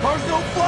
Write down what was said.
Cars don't fly!